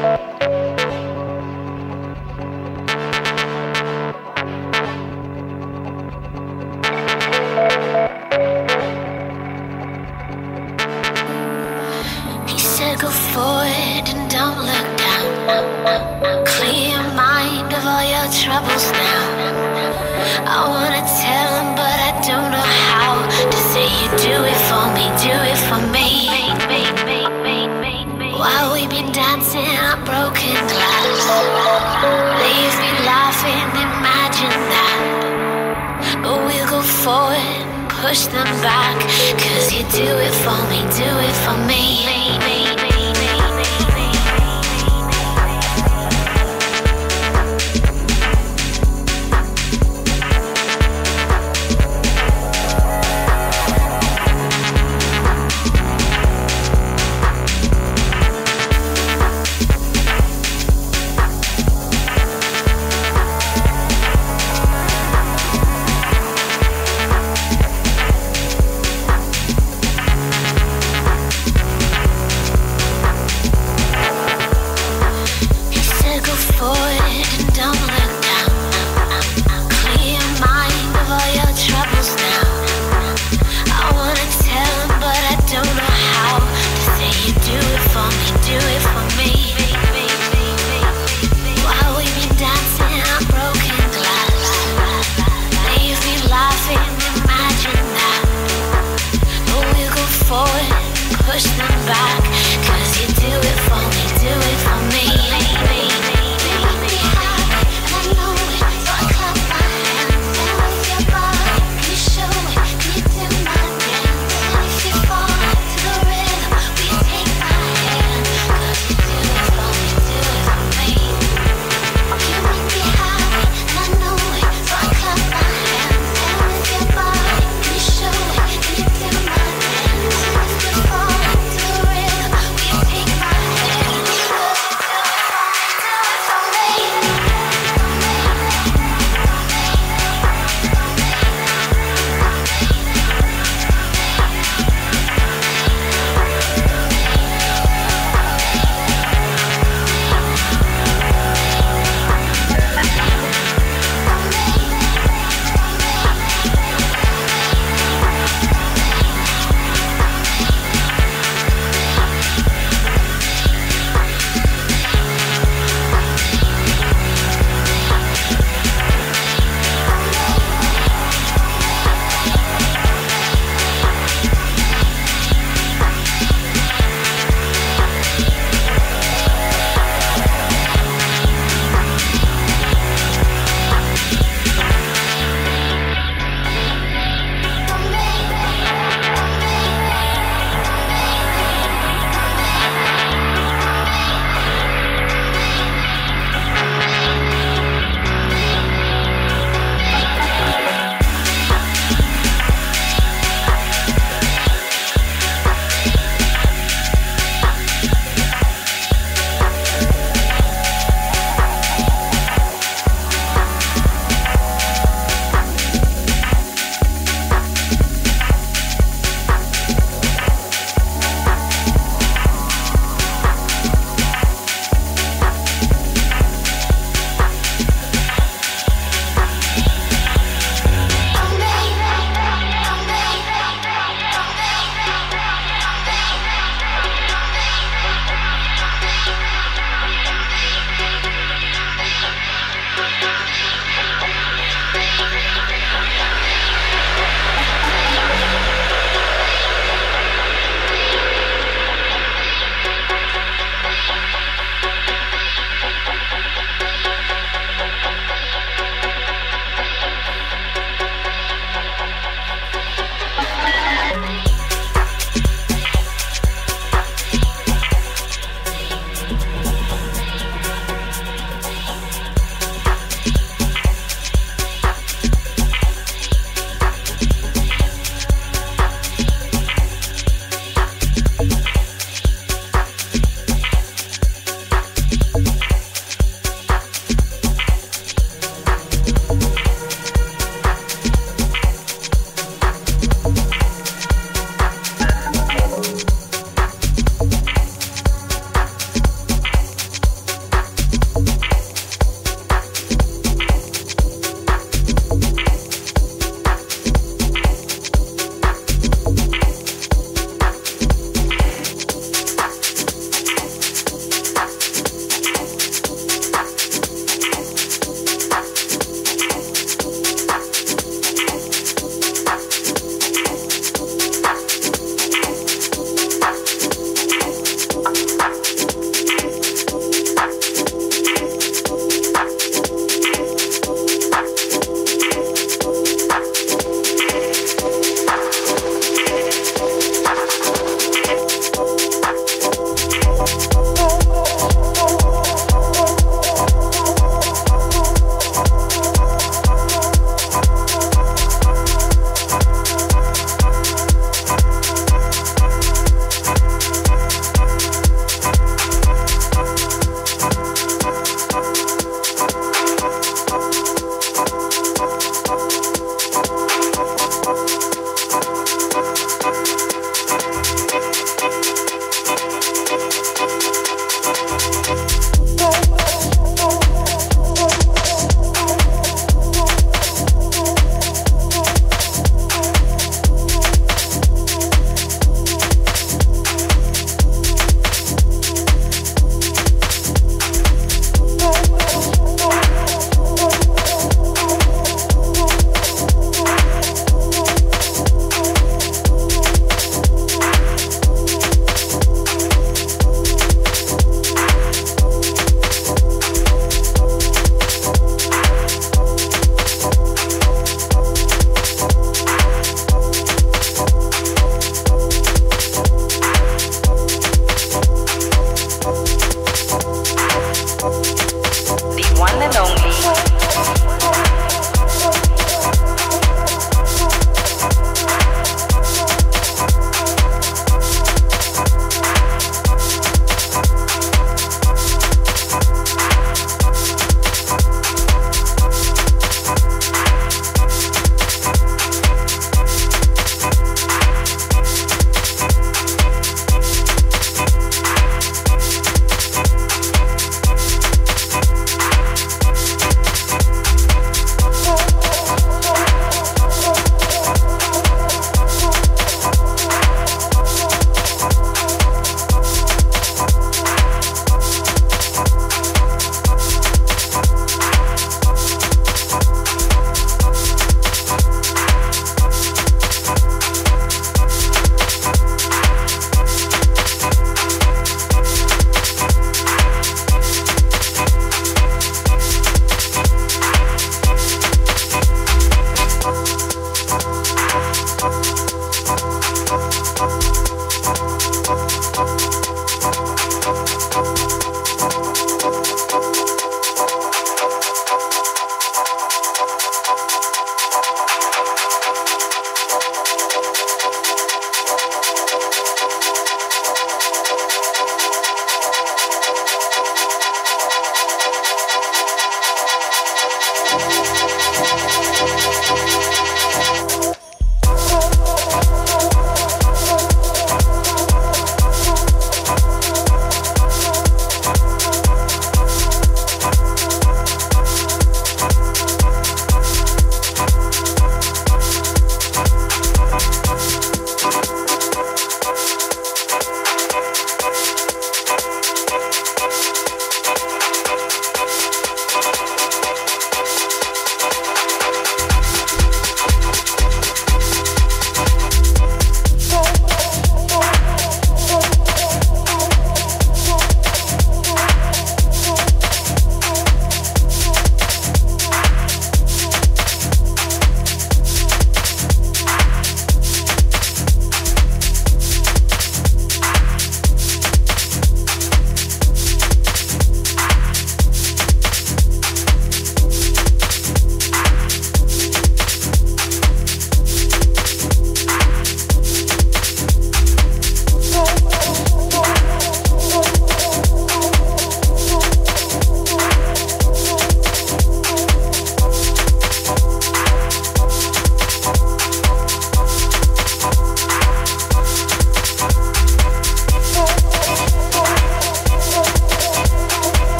Bye. Back.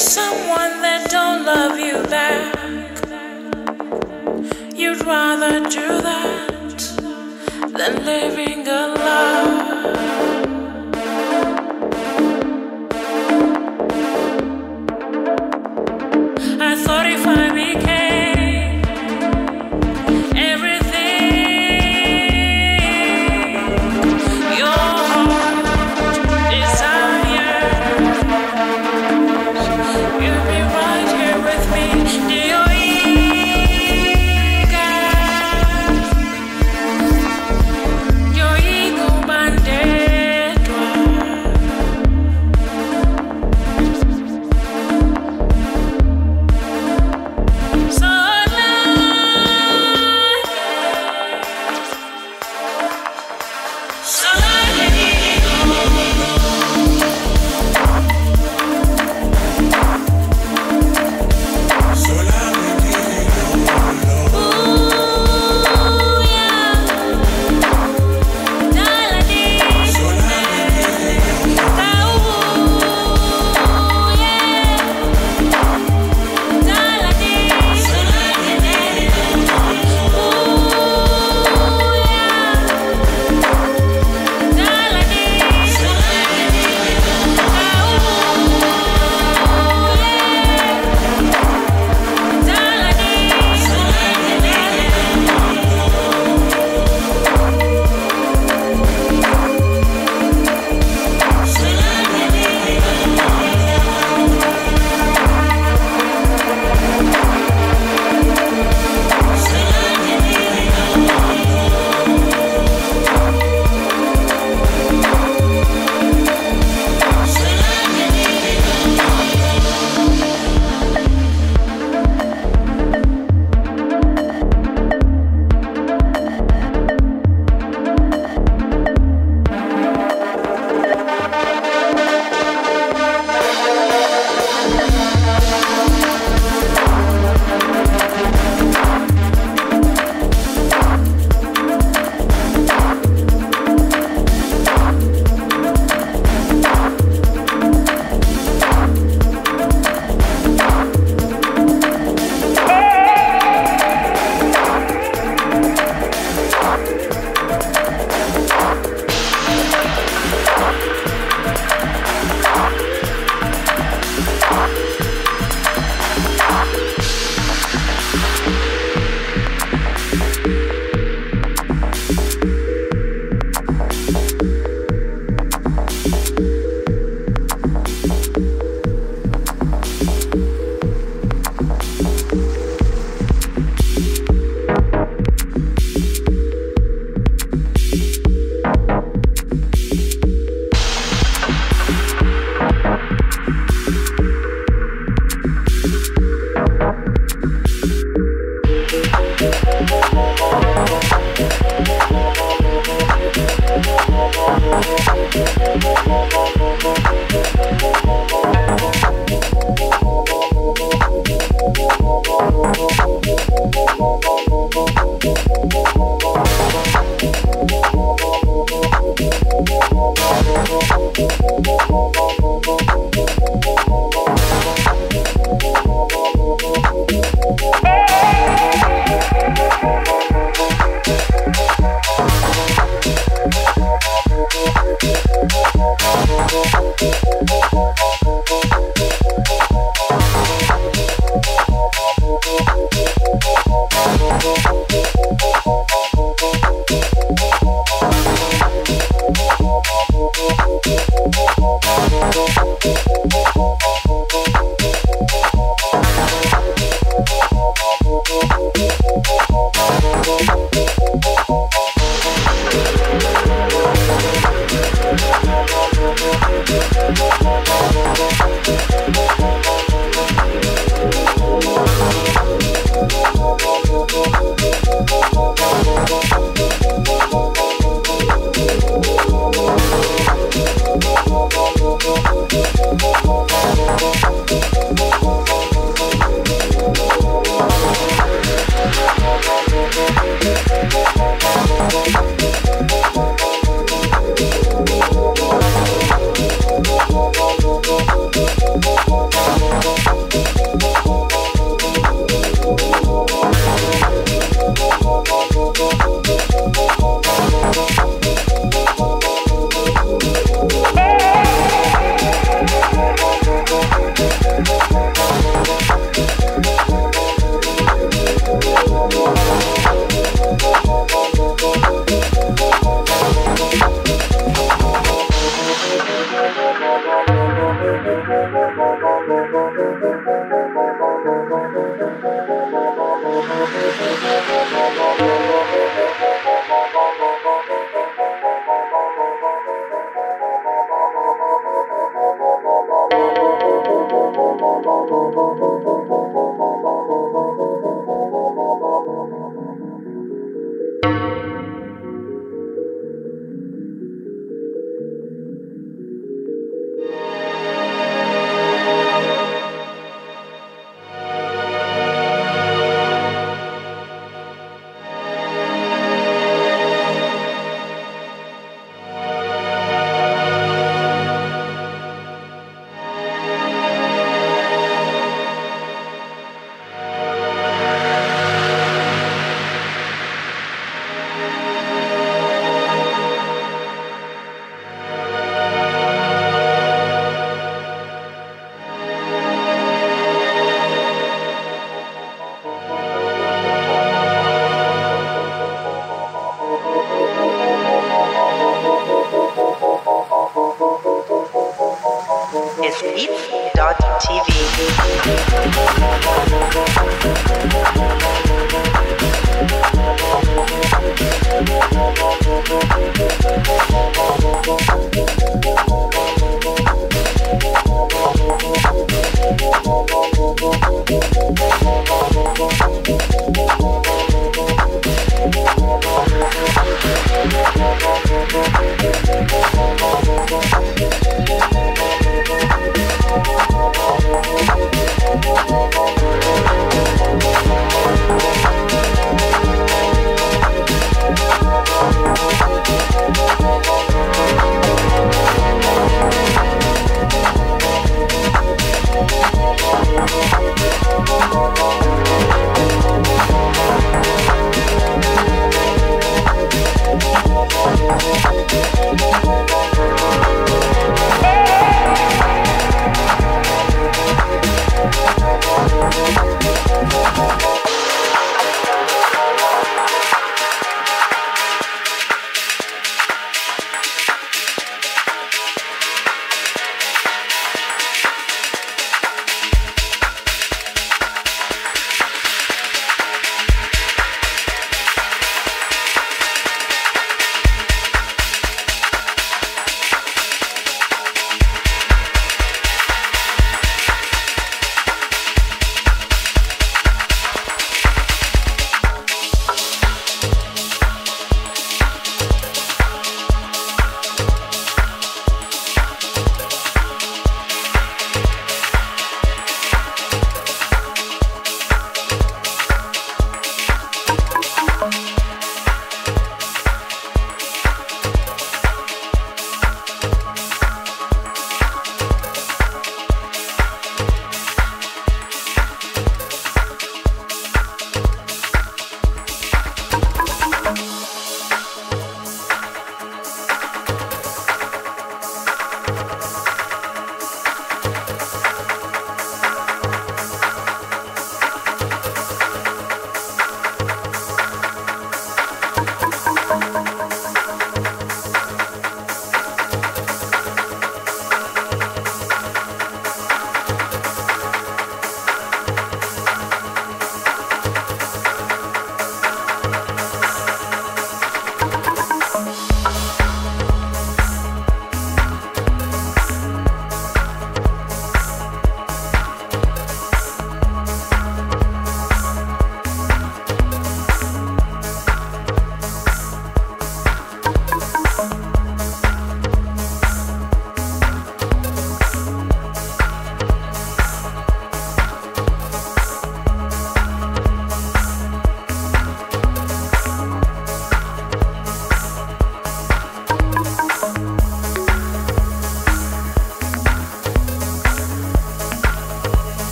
Someone that don't love you back. You'd rather do that than living a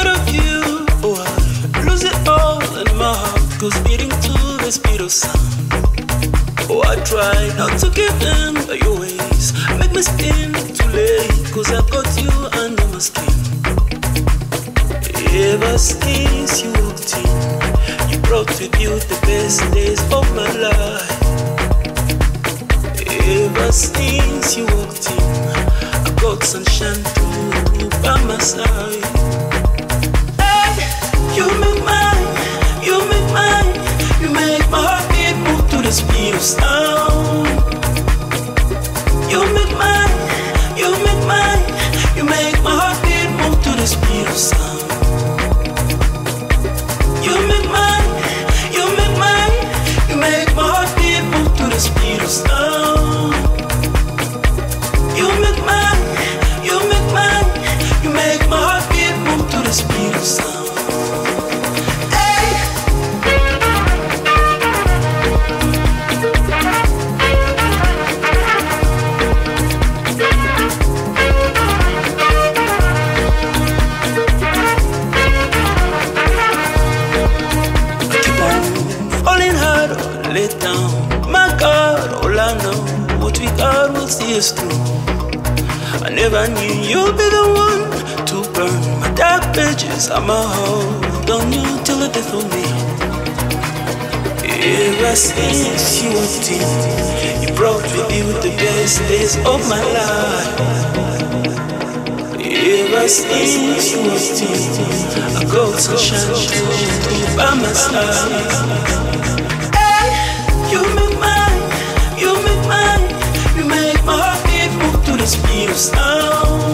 out of you. Oh, I lose it all, and my heart goes beating to the speed of sound. Oh, I try not to give in, but your ways make me spin too late. Cause I've got you under my skin. Ever since you walked in, you brought with you the best days of my life. Ever since you walked in, I got sunshine through by my side. first. You make my never knew you'd be the one to burn my dark pages. I'ma hold on you till the death of me. Ever since you were deep. You brought with you the best days of my life. Ever since you were deep. I go to shine by my side. speed of sound.